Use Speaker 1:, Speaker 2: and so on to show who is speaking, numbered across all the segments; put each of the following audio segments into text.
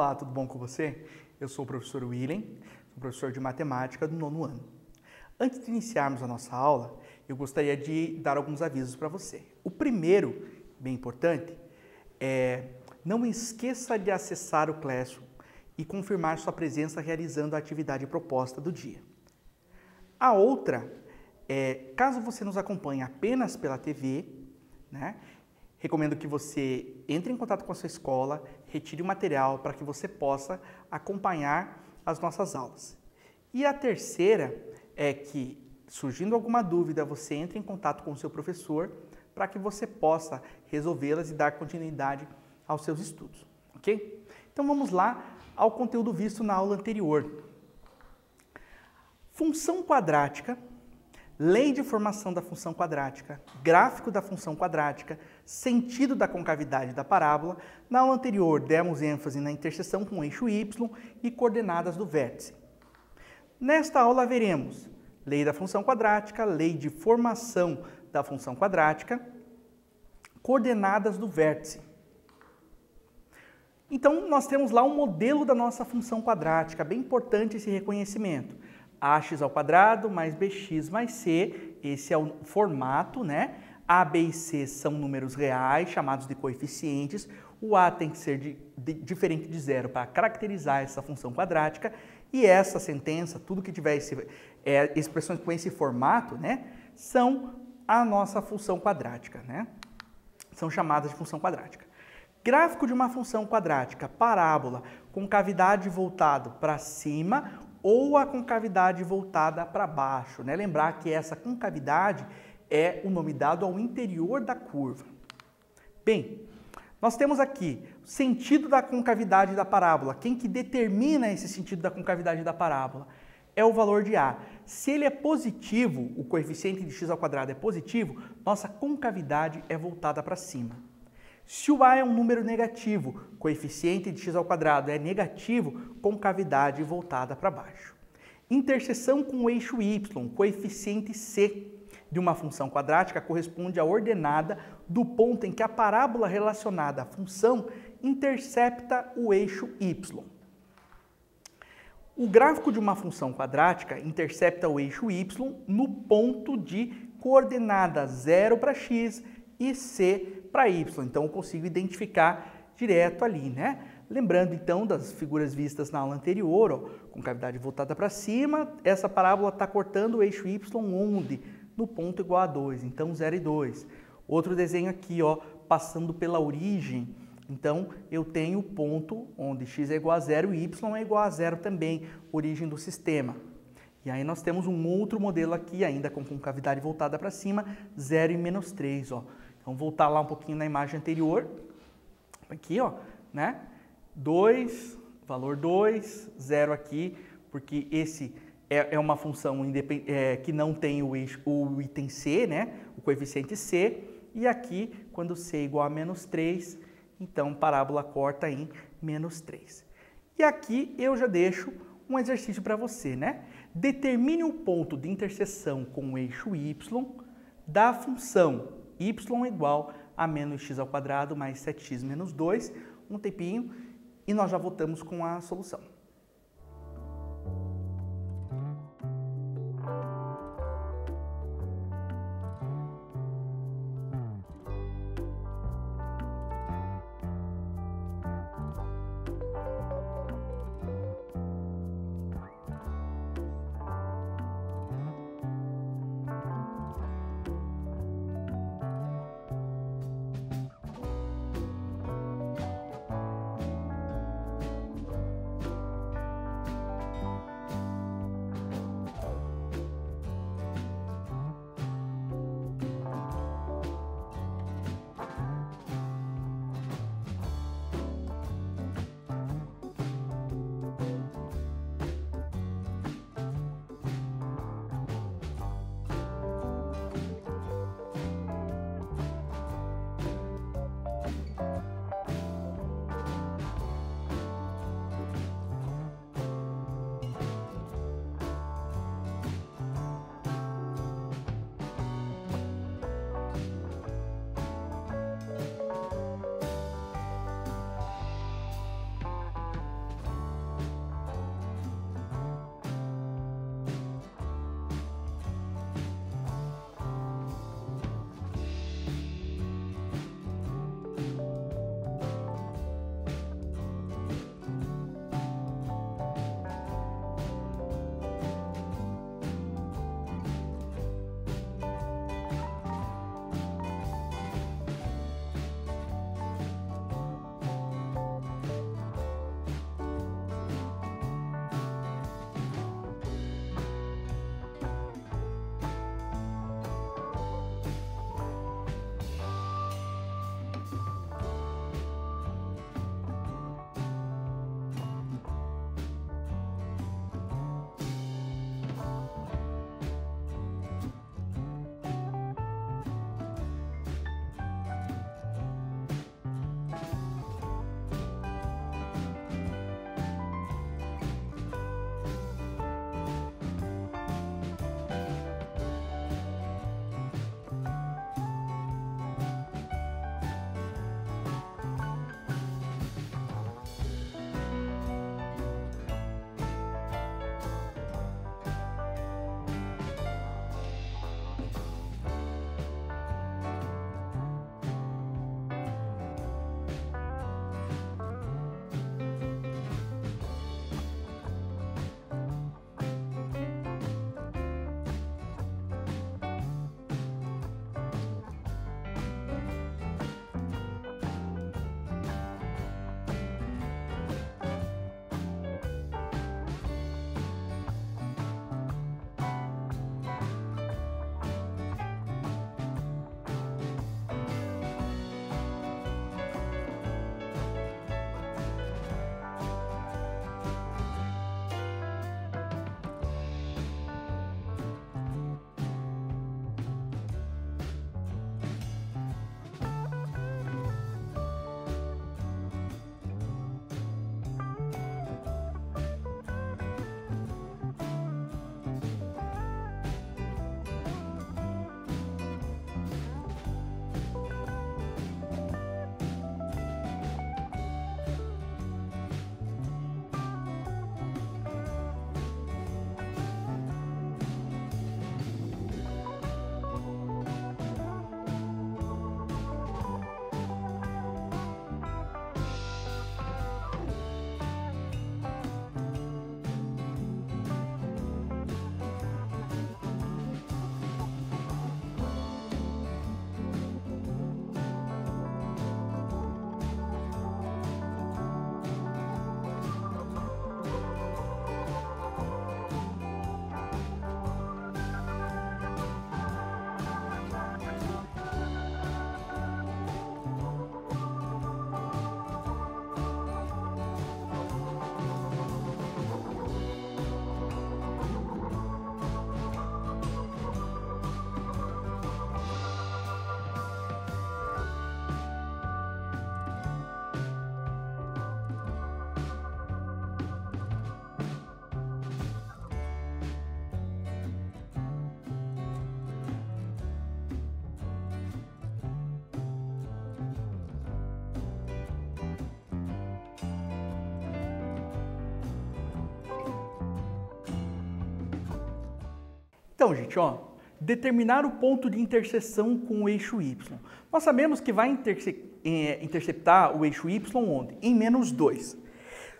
Speaker 1: Olá, tudo bom com você? Eu sou o professor William, sou professor de matemática do nono ano. Antes de iniciarmos a nossa aula, eu gostaria de dar alguns avisos para você. O primeiro, bem importante, é não esqueça de acessar o Classroom e confirmar sua presença realizando a atividade proposta do dia. A outra é, caso você nos acompanhe apenas pela TV, né, recomendo que você entre em contato com a sua escola, retire o material para que você possa acompanhar as nossas aulas. E a terceira é que, surgindo alguma dúvida, você entre em contato com o seu professor para que você possa resolvê-las e dar continuidade aos seus estudos, ok? Então vamos lá ao conteúdo visto na aula anterior. Função quadrática lei de formação da função quadrática, gráfico da função quadrática, sentido da concavidade da parábola. Na aula anterior, demos ênfase na interseção com o eixo y e coordenadas do vértice. Nesta aula, veremos lei da função quadrática, lei de formação da função quadrática, coordenadas do vértice. Então, nós temos lá um modelo da nossa função quadrática, bem importante esse reconhecimento ax ao quadrado mais bx mais c, esse é o formato, né? A, B e C são números reais, chamados de coeficientes. O A tem que ser de, de, diferente de zero para caracterizar essa função quadrática. E essa sentença, tudo que tiver esse, é, expressões com esse formato, né? São a nossa função quadrática, né? São chamadas de função quadrática. Gráfico de uma função quadrática, parábola, com cavidade voltado para cima ou a concavidade voltada para baixo. Né? Lembrar que essa concavidade é o nome dado ao interior da curva. Bem, nós temos aqui o sentido da concavidade da parábola. Quem que determina esse sentido da concavidade da parábola? É o valor de A. Se ele é positivo, o coeficiente de x ao quadrado é positivo, nossa concavidade é voltada para cima. Se o A é um número negativo, coeficiente de x ao quadrado é negativo, concavidade voltada para baixo. Interseção com o eixo y, coeficiente c de uma função quadrática corresponde à ordenada do ponto em que a parábola relacionada à função intercepta o eixo y. O gráfico de uma função quadrática intercepta o eixo y no ponto de coordenada 0 para x e c para y. Então, eu consigo identificar direto ali, né? Lembrando, então, das figuras vistas na aula anterior, ó, com cavidade voltada para cima, essa parábola está cortando o eixo y onde? No ponto igual a 2, então 0 e 2. Outro desenho aqui, ó, passando pela origem, então eu tenho o ponto onde x é igual a 0 e y é igual a 0 também, origem do sistema. E aí nós temos um outro modelo aqui, ainda com concavidade voltada para cima, 0 e menos 3, ó. Vamos voltar lá um pouquinho na imagem anterior. Aqui, ó, né? 2, valor 2, 0 aqui, porque esse é, é uma função é, que não tem o, o item C, né? O coeficiente C. E aqui, quando C é igual a menos 3, então parábola corta em menos 3. E aqui eu já deixo um exercício para você, né? Determine o ponto de interseção com o eixo y da função y igual a menos x ao quadrado mais 7x menos 2, um tempinho, e nós já voltamos com a solução. Então, gente, ó, determinar o ponto de interseção com o eixo y. Nós sabemos que vai interse é, interceptar o eixo y onde? Em menos 2.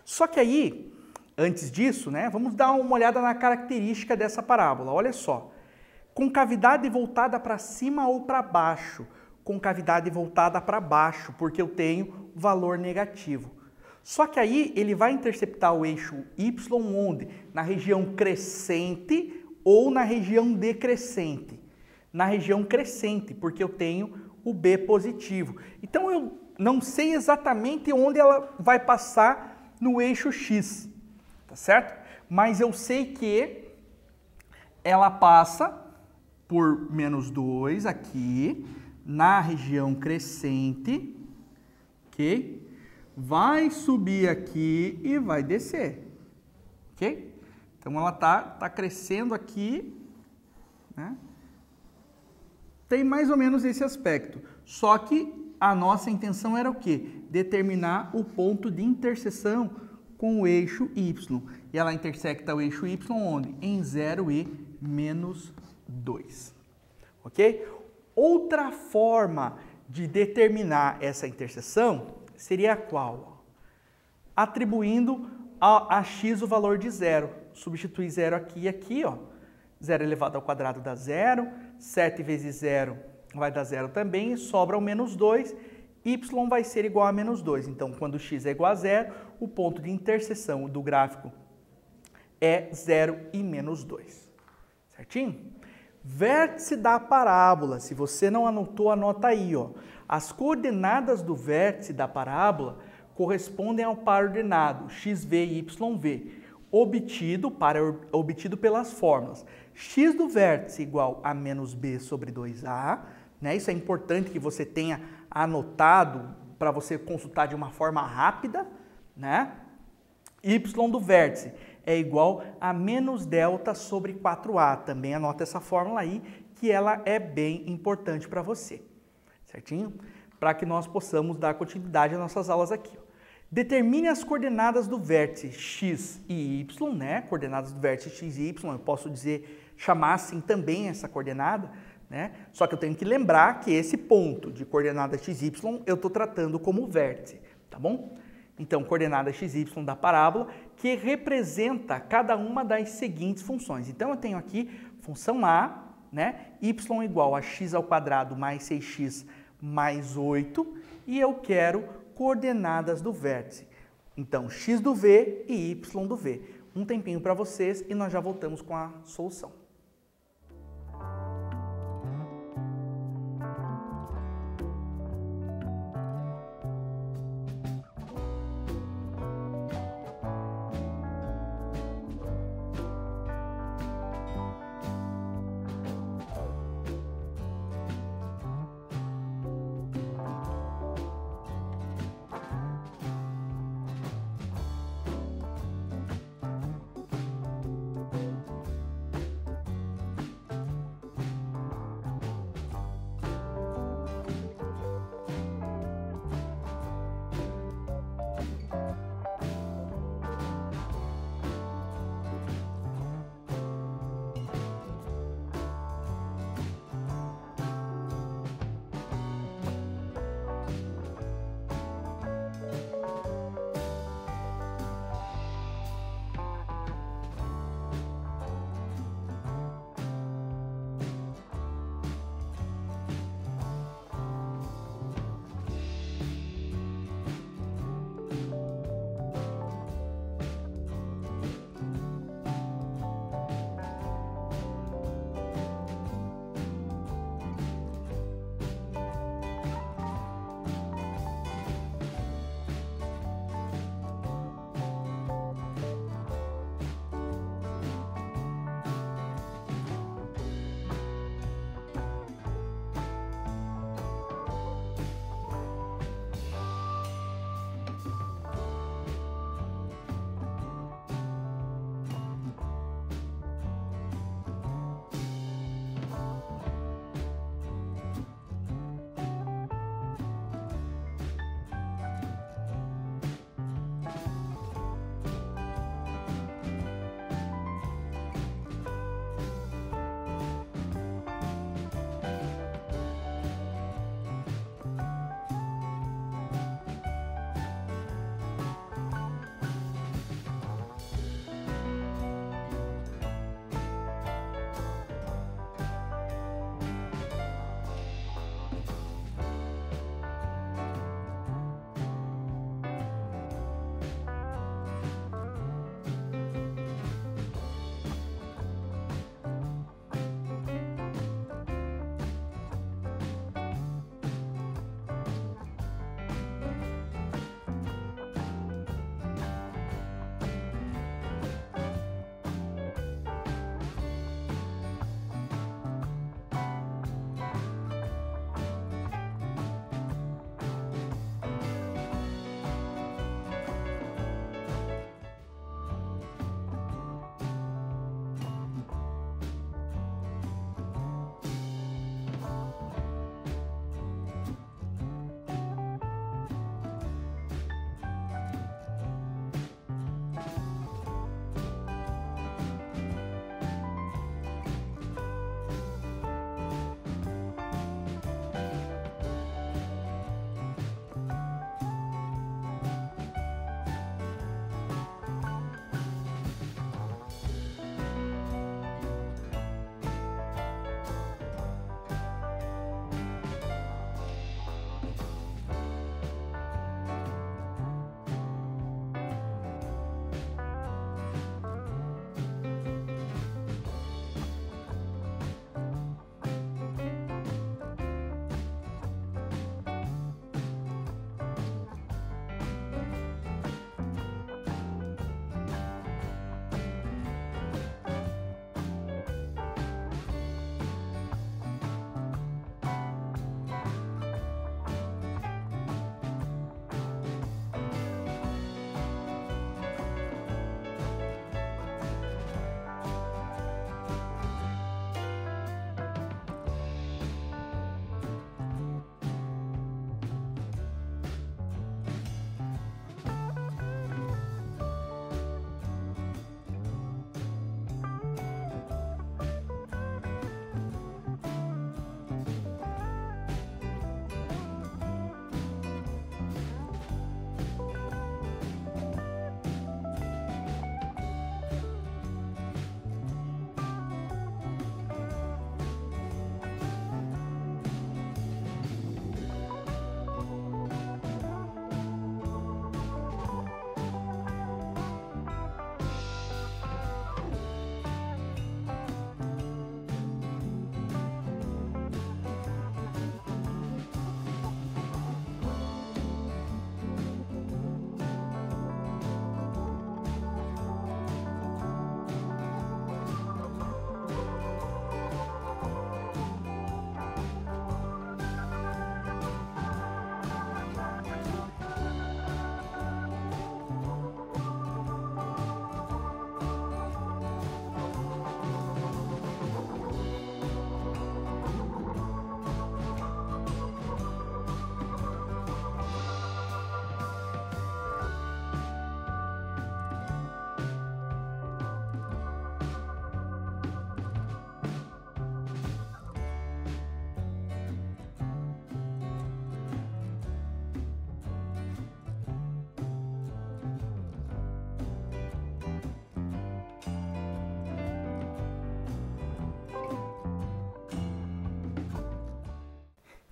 Speaker 1: Só que aí, antes disso, né, vamos dar uma olhada na característica dessa parábola. Olha só. Com cavidade voltada para cima ou para baixo. Com cavidade voltada para baixo, porque eu tenho valor negativo. Só que aí ele vai interceptar o eixo y onde? Na região crescente ou na região decrescente. Na região crescente, porque eu tenho o B positivo. Então eu não sei exatamente onde ela vai passar no eixo X, tá certo? Mas eu sei que ela passa por menos 2 aqui, na região crescente, ok? Vai subir aqui e vai descer, ok? Então ela tá, tá crescendo aqui, né? Tem mais ou menos esse aspecto. Só que a nossa intenção era o quê? Determinar o ponto de interseção com o eixo y. E ela intersecta o eixo y onde? Em 0 e menos 2. Ok? Outra forma de determinar essa interseção seria qual? Atribuindo a, a x o valor de zero. Substituir zero aqui e aqui, ó. 0 elevado ao quadrado dá zero, 7 vezes 0 vai dar zero também, sobra o menos 2, y vai ser igual a menos 2. Então, quando x é igual a zero, o ponto de interseção do gráfico é 0 e menos 2. Certinho? Vértice da parábola, se você não anotou, anota aí. Ó. As coordenadas do vértice da parábola correspondem ao par ordenado xv e yv, obtido, para, obtido pelas fórmulas x do vértice igual a menos b sobre 2a. Né? Isso é importante que você tenha anotado para você consultar de uma forma rápida. Né? y do vértice é igual a menos delta sobre 4a. Também anota essa fórmula aí, que ela é bem importante para você. Certinho? Para que nós possamos dar continuidade às nossas aulas aqui. Determine as coordenadas do vértice x e y, né? Coordenadas do vértice x e y, eu posso dizer, chamar assim também essa coordenada, né? Só que eu tenho que lembrar que esse ponto de coordenada x, y eu estou tratando como vértice, tá bom? Então, coordenada x, y da parábola que representa cada uma das seguintes funções. Então, eu tenho aqui função a, né? y igual a x ao quadrado mais 6x mais 8 e eu quero coordenadas do vértice. Então, x do V e y do V. Um tempinho para vocês e nós já voltamos com a solução.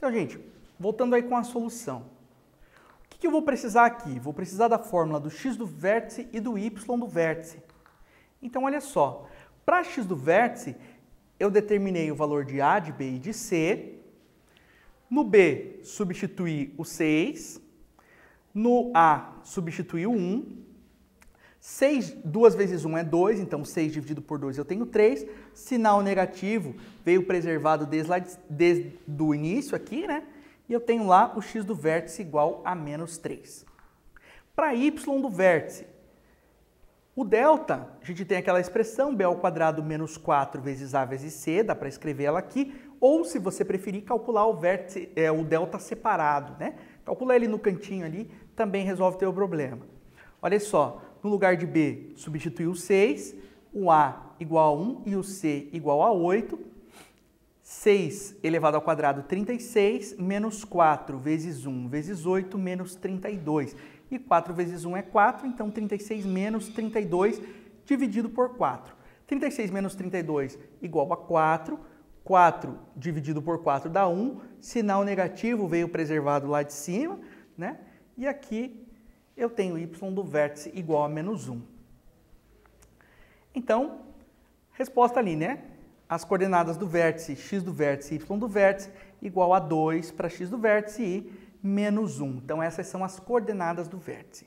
Speaker 1: Então, gente, voltando aí com a solução. O que, que eu vou precisar aqui? Vou precisar da fórmula do x do vértice e do y do vértice. Então, olha só. Para x do vértice, eu determinei o valor de A, de B e de C. No B, substituí o 6. No A, substituí o 1. 6, 2 vezes 1 é 2, então 6 dividido por 2 eu tenho 3. Sinal negativo veio preservado desde, lá, desde o início aqui, né? E eu tenho lá o x do vértice igual a menos 3. Para y do vértice, o delta, a gente tem aquela expressão b ao quadrado menos 4 vezes a vezes c, dá para escrever ela aqui, ou se você preferir, calcular o, vértice, é, o delta separado, né? Calcula ele no cantinho ali, também resolve o problema. Olha só, no lugar de B, substituir o 6, o A igual a 1 e o C igual a 8. 6 elevado ao quadrado, 36, menos 4 vezes 1 vezes 8, menos 32. E 4 vezes 1 é 4, então 36 menos 32 dividido por 4. 36 menos 32 igual a 4. 4 dividido por 4 dá 1. Sinal negativo veio preservado lá de cima, né? E aqui eu tenho y do vértice igual a menos 1. Então, resposta ali, né? As coordenadas do vértice x do vértice y do vértice igual a 2 para x do vértice e menos 1. Então, essas são as coordenadas do vértice.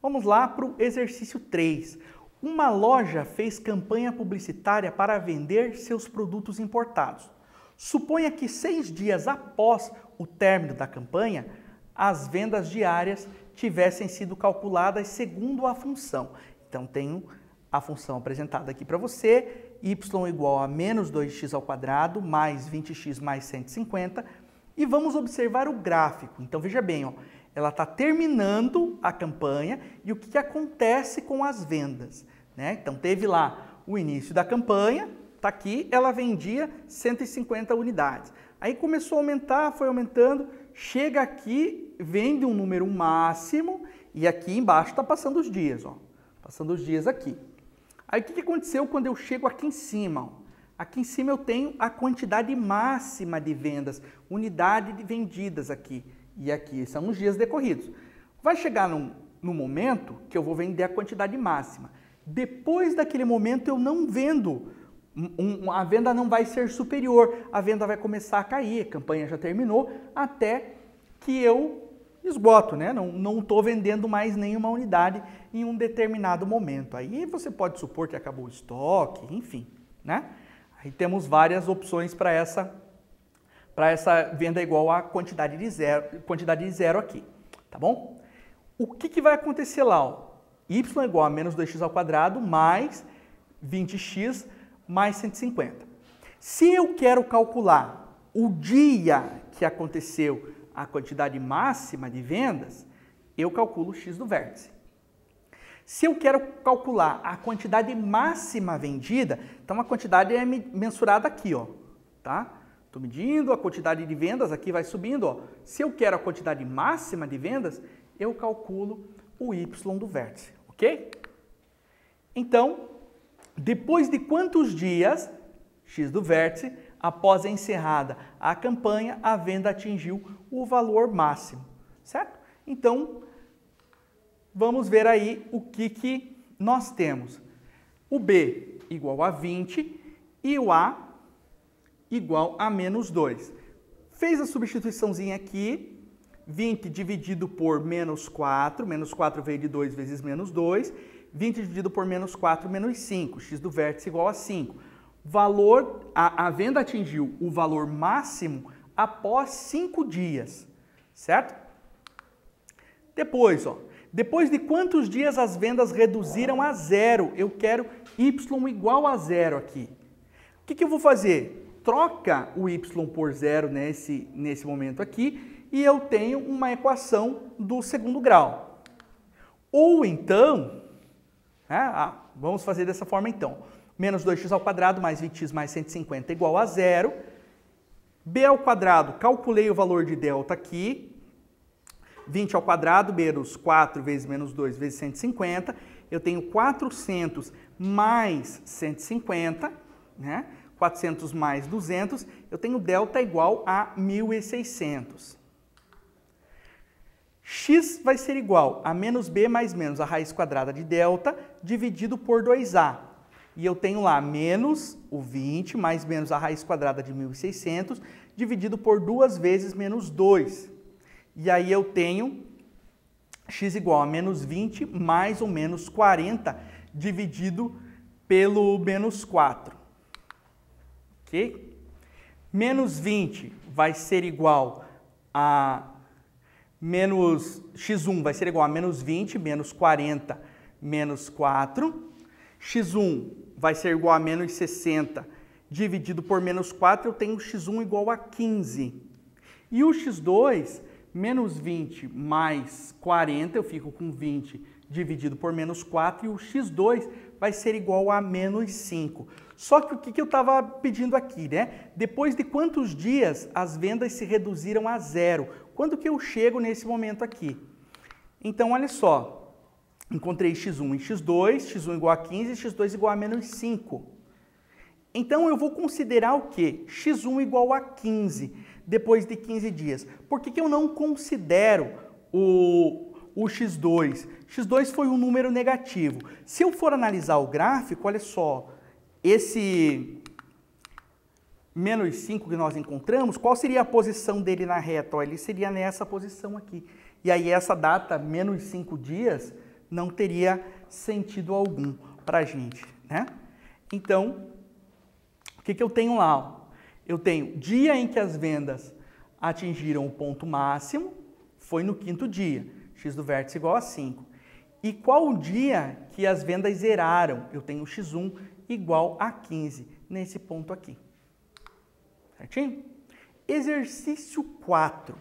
Speaker 1: Vamos lá para o exercício 3. Uma loja fez campanha publicitária para vender seus produtos importados. Suponha que seis dias após o término da campanha, as vendas diárias tivessem sido calculadas segundo a função. Então, tenho a função apresentada aqui para você, y igual a menos 2x ao quadrado mais 20x mais 150, e vamos observar o gráfico. Então, veja bem, ó, ela está terminando a campanha e o que, que acontece com as vendas. Né? Então, teve lá o início da campanha, está aqui, ela vendia 150 unidades. Aí começou a aumentar, foi aumentando, chega aqui, vende um número máximo e aqui embaixo está passando os dias, ó. Passando os dias aqui. Aí o que, que aconteceu quando eu chego aqui em cima? Ó? Aqui em cima eu tenho a quantidade máxima de vendas, unidade de vendidas aqui. E aqui são os dias decorridos. Vai chegar num, num momento que eu vou vender a quantidade máxima. Depois daquele momento eu não vendo um, a venda não vai ser superior, a venda vai começar a cair, a campanha já terminou, até que eu esgoto, né? Não estou vendendo mais nenhuma unidade em um determinado momento. Aí você pode supor que acabou o estoque, enfim, né? Aí temos várias opções para essa para essa venda igual a quantidade de zero, quantidade de zero aqui, tá bom? O que, que vai acontecer lá? Ó? y igual a menos 2x ao quadrado mais 20x mais 150. Se eu quero calcular o dia que aconteceu a quantidade máxima de vendas, eu calculo o x do vértice. Se eu quero calcular a quantidade máxima vendida, então a quantidade é mensurada aqui, ó, tá? Estou medindo a quantidade de vendas, aqui vai subindo, ó. Se eu quero a quantidade máxima de vendas, eu calculo o y do vértice, ok? Então, depois de quantos dias, x do vértice, após encerrada a campanha, a venda atingiu o valor máximo, certo? Então, vamos ver aí o que, que nós temos. O B igual a 20 e o A igual a menos 2. Fez a substituiçãozinha aqui, 20 dividido por menos 4, menos 4 veio de 2 vezes menos 2, 20 dividido por menos 4, menos 5, x do vértice igual a 5. Valor, a, a venda atingiu o valor máximo após 5 dias, certo? Depois, ó, depois de quantos dias as vendas reduziram a zero? Eu quero y igual a zero aqui. O que, que eu vou fazer? Troca o y por zero nesse, nesse momento aqui e eu tenho uma equação do segundo grau. Ou então? Ah, vamos fazer dessa forma então. Menos 2x ao quadrado mais 20x mais 150 igual a zero. b ao quadrado, calculei o valor de delta aqui. 20 ao quadrado menos 4 vezes menos 2 vezes 150. Eu tenho 400 mais 150, né? 400 mais 200, eu tenho delta igual a 1.600. x vai ser igual a menos b mais menos a raiz quadrada de delta dividido por 2a. E eu tenho lá menos o 20 mais menos a raiz quadrada de 1.600 dividido por duas vezes menos 2. E aí eu tenho x igual a menos 20 mais ou menos 40 dividido pelo menos 4. Ok? Menos 20 vai ser igual a menos x1 vai ser igual a menos 20 menos 40 menos 4. x1 vai ser igual a menos 60 dividido por menos 4, eu tenho x1 igual a 15. E o x2 menos 20 mais 40, eu fico com 20 dividido por menos 4, e o x2 vai ser igual a menos 5. Só que o que, eu estava pedindo aqui, né? Depois de quantos dias as vendas se reduziram a zero? Quando que eu chego nesse momento aqui? Então, olha só, encontrei x1 e x2, x1 igual a 15 e x2 igual a menos 5. Então, eu vou considerar o quê? x1 igual a 15 depois de 15 dias. Por que, que eu não considero o, o x2? x2 foi um número negativo. Se eu for analisar o gráfico, olha só, esse menos 5 que nós encontramos, qual seria a posição dele na reta? Ele seria nessa posição aqui. E aí essa data, menos 5 dias, não teria sentido algum para a gente, né? Então, o que, que eu tenho lá? eu tenho dia em que as vendas atingiram o ponto máximo, foi no quinto dia, x do vértice igual a 5. E qual o dia que as vendas zeraram? Eu tenho x1 igual a 15, nesse ponto aqui. Certinho? Exercício 4.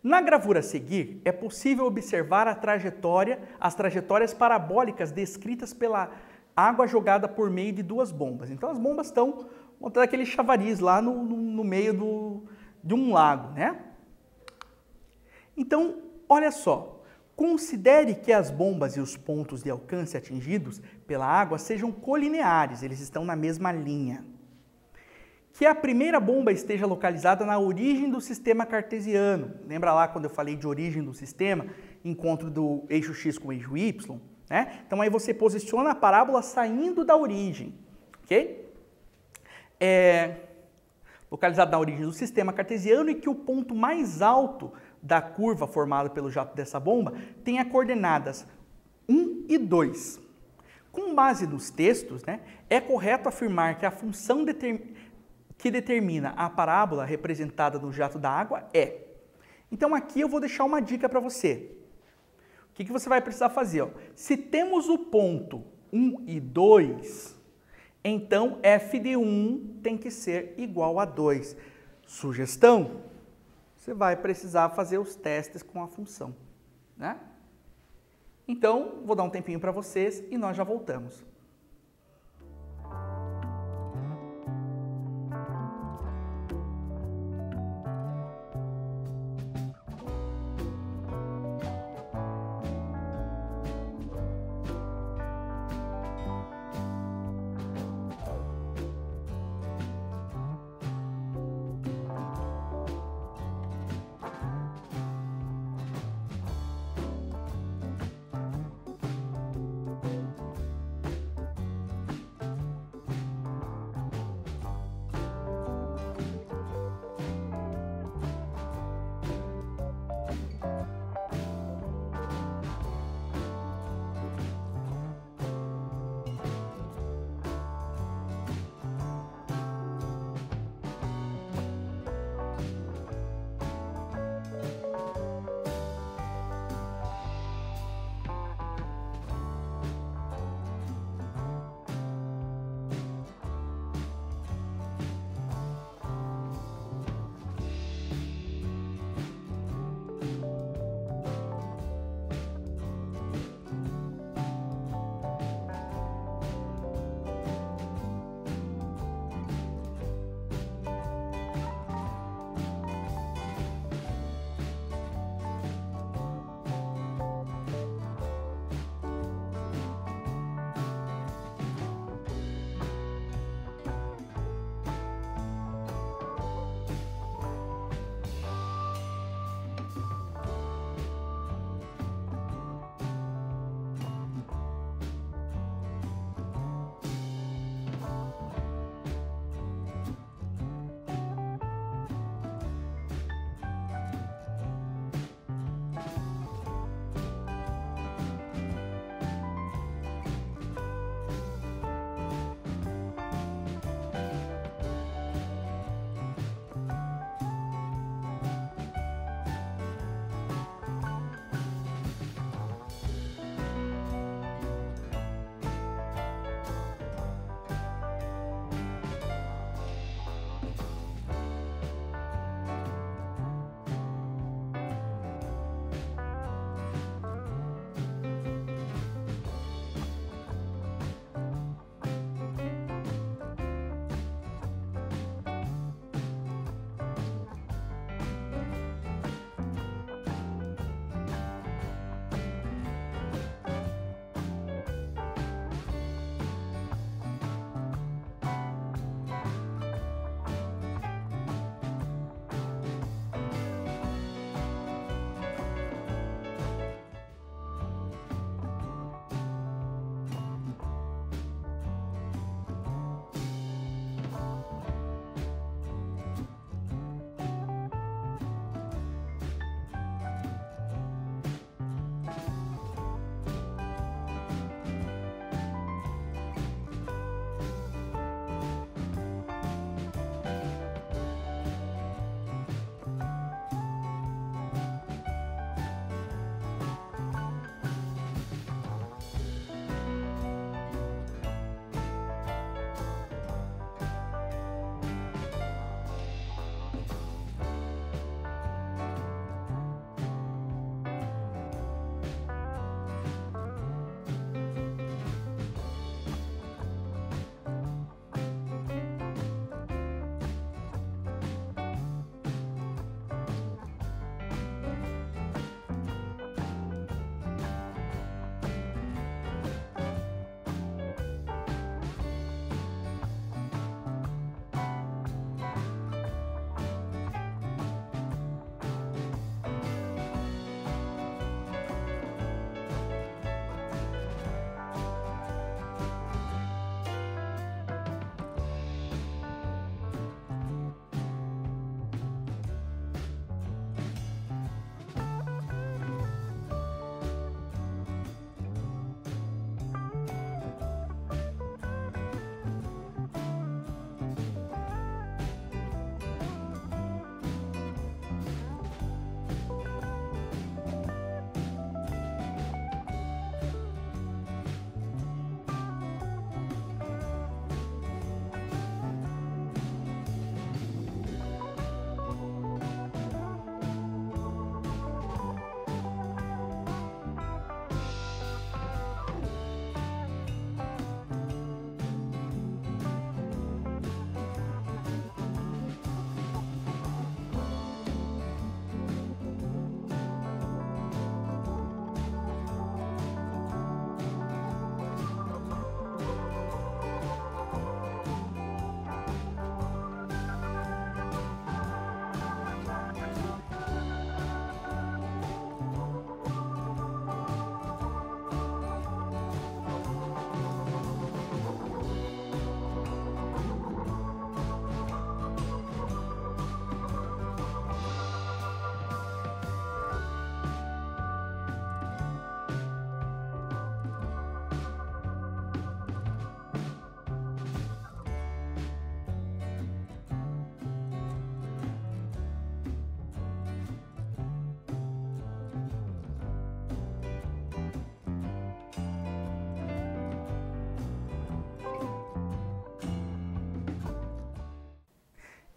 Speaker 1: Na gravura a seguir, é possível observar a trajetória, as trajetórias parabólicas descritas pela água jogada por meio de duas bombas. Então as bombas estão montando aquele chavariz lá no, no, no meio do, de um lago, né? Então, olha só, considere que as bombas e os pontos de alcance atingidos pela água sejam colineares, eles estão na mesma linha. Que a primeira bomba esteja localizada na origem do sistema cartesiano. Lembra lá quando eu falei de origem do sistema, encontro do eixo x com o eixo y? Né? Então aí você posiciona a parábola saindo da origem, ok? é na origem do sistema cartesiano e que o ponto mais alto da curva formada pelo jato dessa bomba tenha coordenadas 1 e 2. Com base nos textos, né, é correto afirmar que a função determ... que determina a parábola representada no jato da água é. Então aqui eu vou deixar uma dica para você. O que, que você vai precisar fazer? Ó? Se temos o ponto 1 e 2, então, f de 1 tem que ser igual a 2. Sugestão? Você vai precisar fazer os testes com a função. Né? Então, vou dar um tempinho para vocês e nós já voltamos.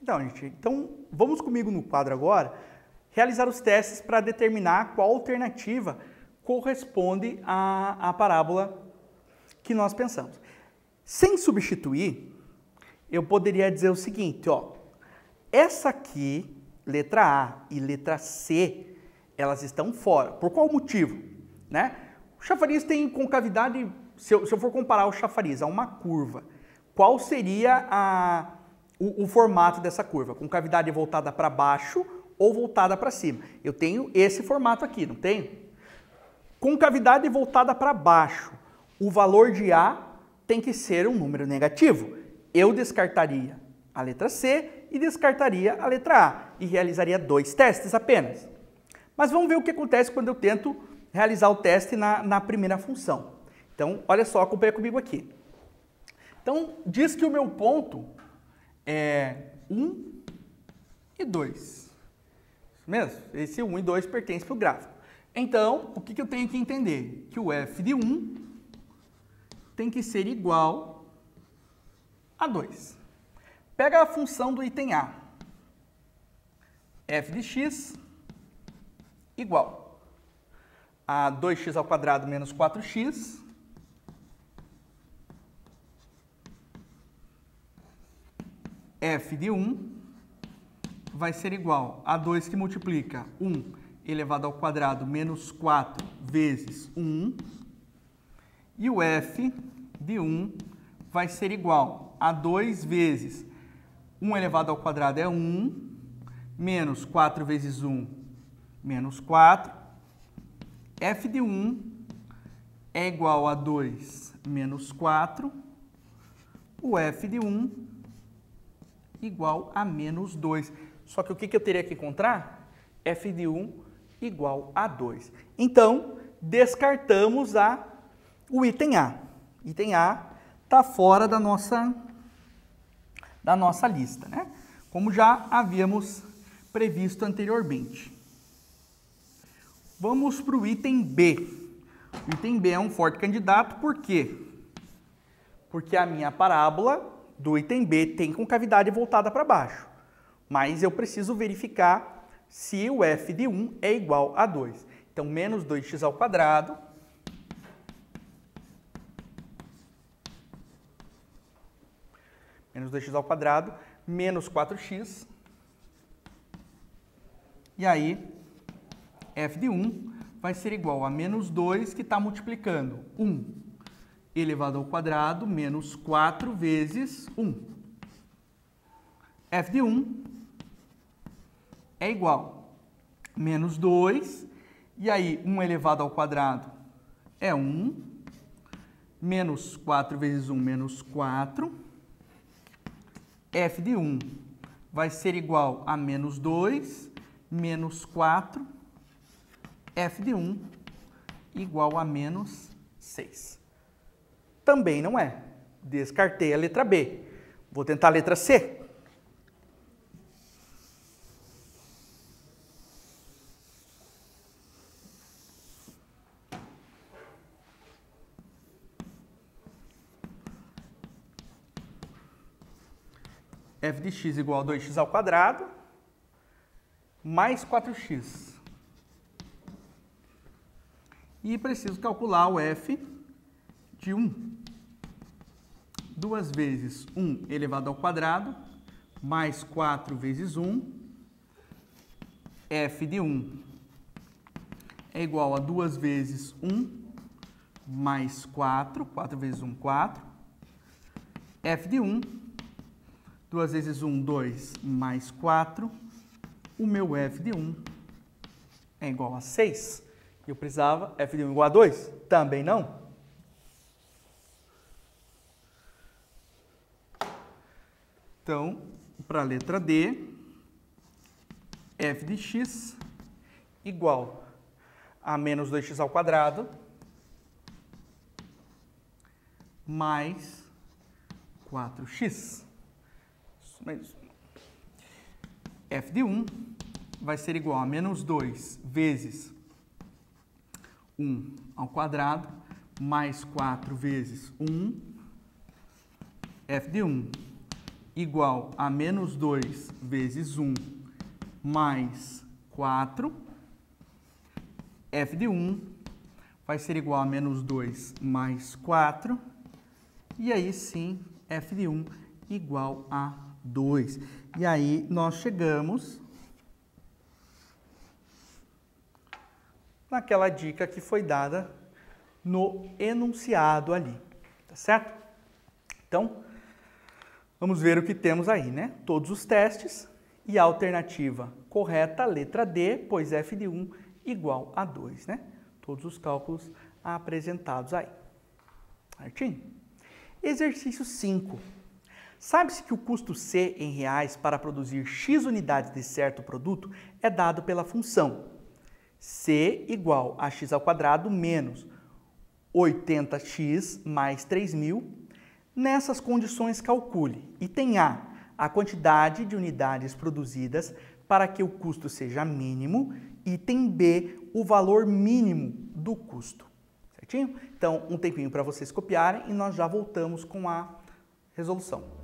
Speaker 1: Então, gente, então vamos comigo no quadro agora realizar os testes para determinar qual alternativa corresponde à, à parábola que nós pensamos. Sem substituir, eu poderia dizer o seguinte, ó, essa aqui, letra A e letra C, elas estão fora. Por qual motivo? Né? O chafariz tem concavidade, se eu, se eu for comparar o chafariz a uma curva, qual seria a, o, o formato dessa curva? Concavidade voltada para baixo ou voltada para cima? Eu tenho esse formato aqui, não tenho? Concavidade voltada para baixo, o valor de A tem que ser um número negativo. Eu descartaria a letra C e descartaria a letra A e realizaria dois testes apenas. Mas vamos ver o que acontece quando eu tento realizar o teste na, na primeira função. Então, olha só, acompanha comigo aqui. Então, diz que o meu ponto é 1 e 2. Isso mesmo? Esse 1 e 2 pertence para o gráfico. Então, o que, que eu tenho que entender? Que o f de 1 tem que ser igual a 2. Pega a função do item A. f de x igual a 2x ao quadrado menos 4x f de 1 vai ser igual a 2 que multiplica 1 elevado ao quadrado menos 4 vezes 1. E o f de 1 vai ser igual a 2 vezes 1 elevado ao quadrado é 1, menos 4 vezes 1 menos 4. f de 1 é igual a 2 menos 4. O f de 1 igual a menos 2. Só que o que, eu teria que encontrar? f de 1 igual a 2. Então, descartamos a, o item A. Item A está fora da nossa, da nossa lista, né? Como já havíamos previsto anteriormente. Vamos para o item B. O item B é um forte candidato, por quê? Porque a minha parábola do item B tem concavidade voltada para baixo. Mas eu preciso verificar se o f de 1 é igual a 2. Então, menos 2x ao quadrado menos 2x ao quadrado, menos 4x. E aí, f de 1 vai ser igual a menos 2, que está multiplicando 1 elevado ao quadrado menos 4 vezes 1. f de 1 é igual a menos 2, e aí 1 elevado ao quadrado é 1, menos 4 vezes 1, menos 4. f de 1 vai ser igual a menos 2, menos 4, f de 1 igual a menos 6. Também não é. Descartei a letra B. Vou tentar a letra C. f de x igual a 2x ao quadrado mais 4x e preciso calcular o f de 1. 2 vezes 1 elevado ao quadrado, mais 4 vezes 1, f de 1 é igual a 2 vezes 1 mais 4, 4 vezes 1, 4, f de 1, 2 vezes 1, 2, mais 4, o meu f de 1 é igual a 6. Eu precisava f de 1 igual a 2? Também não. Então, para a letra D, f de x igual a menos 2x ao quadrado mais 4x. Isso mesmo. f de 1 vai ser igual a menos 2 vezes 1 ao quadrado, mais 4 vezes 1, f de 1 igual a menos 2 vezes 1 mais 4, f de 1 vai ser igual a menos 2 mais 4, e aí sim, f de 1 igual a 2. E aí nós chegamos naquela dica que foi dada no enunciado ali, tá certo? Então, vamos ver o que temos aí, né? Todos os testes e a alternativa correta, letra D, pois f de 1 igual a 2, né? Todos os cálculos apresentados aí. Certinho? Exercício 5. Sabe-se que o custo C em reais para produzir X unidades de certo produto é dado pela função C igual a x ao quadrado menos 80x mais 3.000. Nessas condições, calcule. Item A, a quantidade de unidades produzidas para que o custo seja mínimo. Item B, o valor mínimo do custo. Certinho? Então, um tempinho para vocês copiarem e nós já voltamos com a resolução.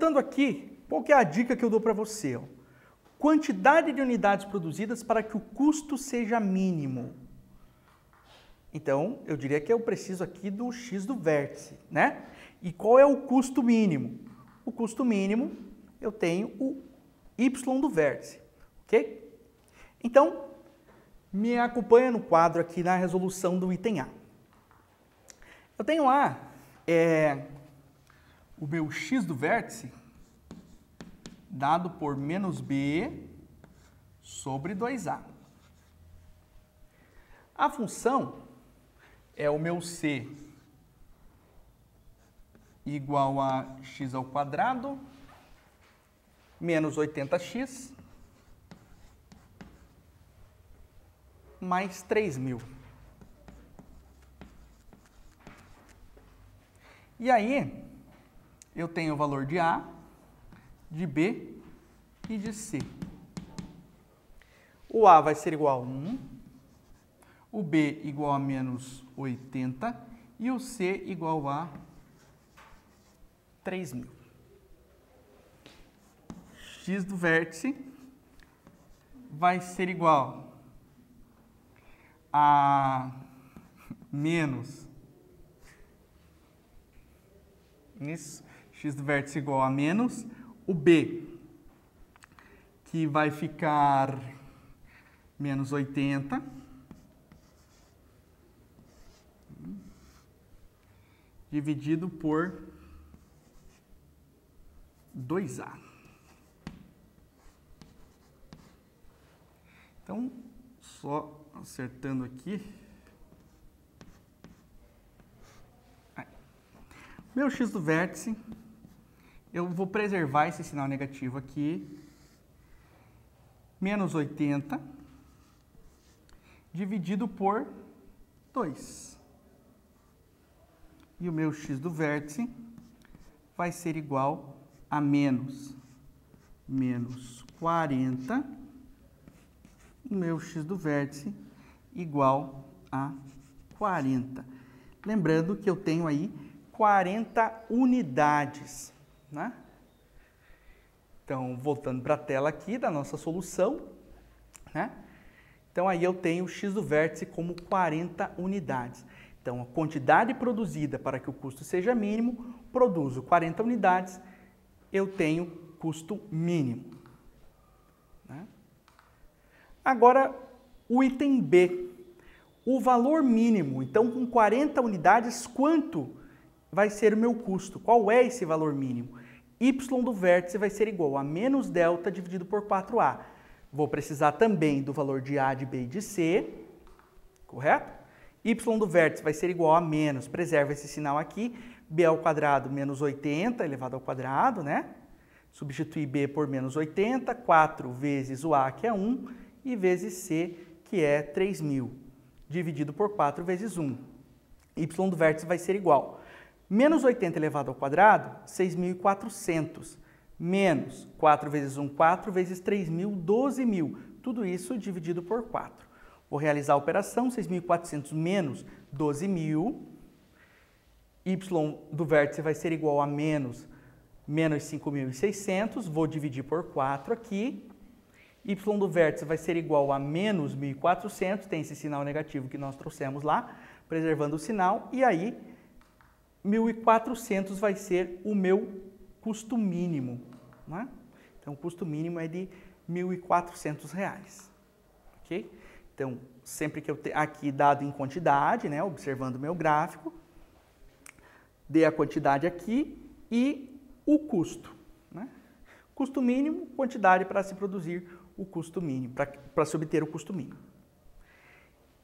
Speaker 1: Voltando aqui, qual que é a dica que eu dou para você? Quantidade de unidades produzidas para que o custo seja mínimo. Então, eu diria que eu preciso aqui do x do vértice, né? E qual é o custo mínimo? O custo mínimo, eu tenho o y do vértice, ok? Então, me acompanha no quadro aqui na resolução do item A. Eu tenho lá é, o meu x do vértice dado por menos b sobre 2a. A função é o meu c igual a x ao quadrado menos 80x mais 3.000. E aí, eu tenho o valor de A, de B e de C. O A vai ser igual a 1, o B igual a menos 80 e o C igual a 3.000. X do vértice vai ser igual a menos isso, x do vértice igual a menos o b, que vai ficar menos 80, dividido por 2a. Então, só acertando aqui. Meu x do vértice, eu vou preservar esse sinal negativo aqui. Menos 80 dividido por 2. E o meu x do vértice vai ser igual a menos, menos 40. O meu x do vértice igual a 40. Lembrando que eu tenho aí 40 unidades, né? Então, voltando para a tela aqui da nossa solução, né? Então, aí eu tenho o x do vértice como 40 unidades. Então, a quantidade produzida para que o custo seja mínimo, produzo 40 unidades, eu tenho custo mínimo. Né? Agora, o item B, o valor mínimo. Então, com 40 unidades, quanto vai ser o meu custo? Qual é esse valor mínimo? Y do vértice vai ser igual a menos delta dividido por 4a. Vou precisar também do valor de a, de b e de c, correto? y do vértice vai ser igual a menos, preserva esse sinal aqui, b ao quadrado menos 80 elevado ao quadrado, né? Substituir b por menos 80, 4 vezes o a, que é 1, e vezes c, que é 3.000, dividido por 4 vezes 1. y do vértice vai ser igual. Menos 80 elevado ao quadrado, 6.400. Menos 4 vezes 1, 4 vezes 3.000, 12.000. Tudo isso dividido por 4. Vou realizar a operação, 6.400 menos 12.000. y do vértice vai ser igual a menos, menos 5.600. Vou dividir por 4 aqui y do vértice vai ser igual a menos 1.400, tem esse sinal negativo que nós trouxemos lá, preservando o sinal, e aí 1.400 vai ser o meu custo mínimo. Né? Então, o custo mínimo é de R$ 1.400. Ok? Então, sempre que eu tenho aqui dado em quantidade, né, observando o meu gráfico, dei a quantidade aqui e o custo. Né? Custo mínimo, quantidade para se produzir o custo mínimo, para se obter o custo mínimo.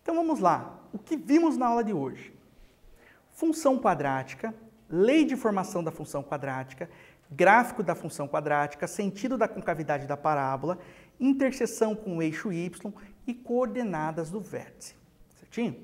Speaker 1: Então vamos lá, o que vimos na aula de hoje? Função quadrática, lei de formação da função quadrática, gráfico da função quadrática, sentido da concavidade da parábola, interseção com o eixo y e coordenadas do vértice. Certinho?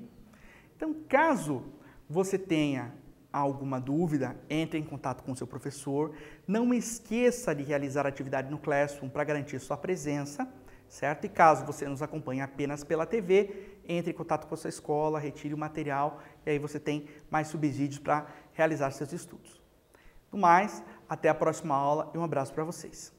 Speaker 1: Então, caso você tenha alguma dúvida, entre em contato com o seu professor. Não esqueça de realizar atividade no Classroom para garantir sua presença, certo? E caso você nos acompanhe apenas pela TV, entre em contato com a sua escola, retire o material e aí você tem mais subsídios para realizar seus estudos. No mais, Até a próxima aula e um abraço para vocês.